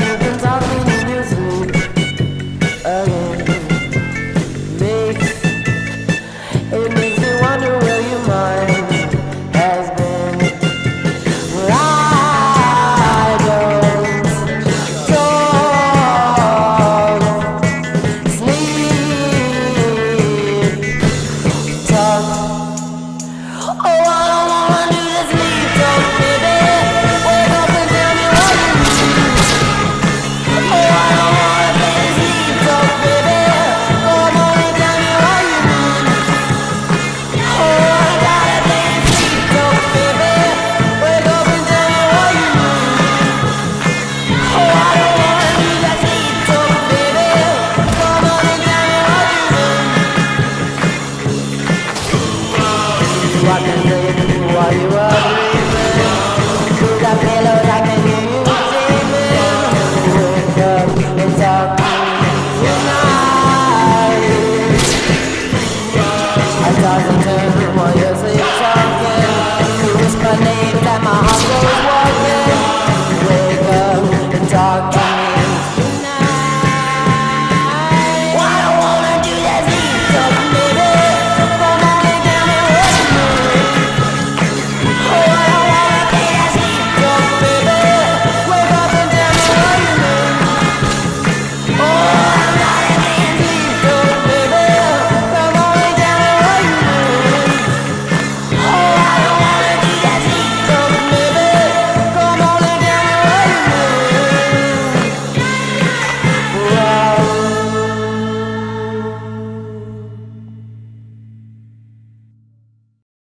living out Why you are dreaming? Sugar pillow,